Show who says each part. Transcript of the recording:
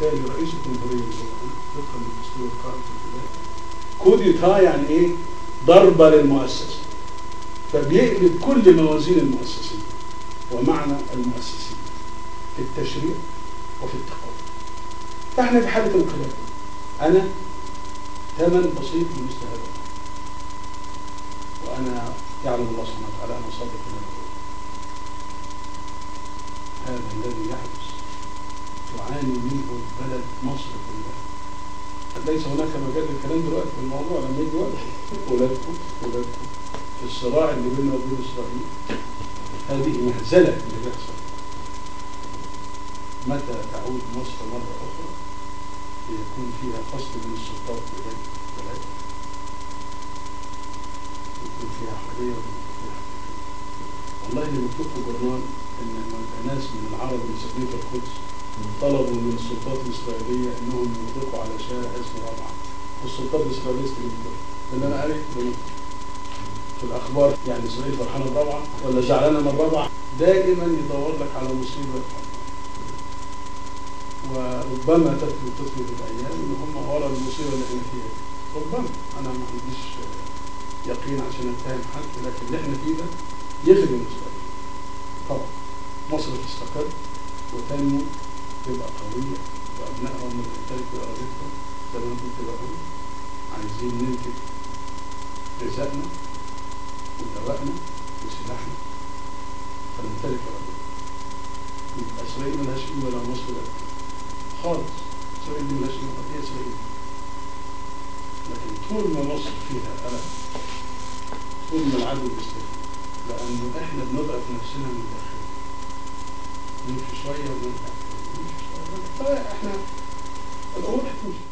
Speaker 1: وبالتالي رئيس الجمهورية اللي هو أنا، طبقا للدستور في البلاد كوديتا يعني إيه؟ ضربة للمؤسسة فبيقلب كل موازين المؤسسين ومعنى المؤسسين في التشريع وفي التقوى فاحنا في حالة انقلاب أنا ثمن بسيط لمثل هذا. وأنا يعلم الله سبحانه وتعالى أنا صادق. هذا الذي يحدث تعاني منه البلد مصر كلها. ليس هناك مجال للكلام دلوقتي في الموضوع لما يجي وقت. ولادكم ولادكم في الصراع اللي بيننا وبين إسرائيل. هذه مهزلة اللي بيحصل. متى تعود مصر مرة أخرى ليكون فيها فصل من السلطات بين البلاد يكون فيها حرية والله اللي مكتوب في إن ناس من العرب اللي في القدس طلبوا من السلطات الإسرائيلية إنهم يطلقوا على شارع اسمه رابعه والسلطات الإسرائيلية استجابت لأن أنا قريت في الأخبار يعني إسرائيل فرحانة برابعه ولا زعلانة من رابعه دائما يدور لك على مصيبة. وربما تثبت تثبت الأيام إن هم ورا المصيبة اللي إحنا فيها. ربما. أنا ما عنديش يقين عشان أتهم حد لكن اللي إحنا فيه ده يخدم اسرائيل طبعا. مصر تستقر وتنمو تبقى قوية وابنائها هم اللي يمتلكوا ارادتها زي ما أنا كنت بقول عايزين ننتج غذائنا ودوائنا وسلاحنا. فنمتلك ارادتنا يبقى إسرائيل ملهاش قيمة لو مصر لا خالص. إسرائيل دي ملهاش قيمة. هي إسرائيل. لكن طول ما مصر فيها قلق طول ما العدو بيستفيد لأنه إحنا بنضعف نفسنا من داخل نمشي شوية ونرجع فاحنا الأمور هتمشي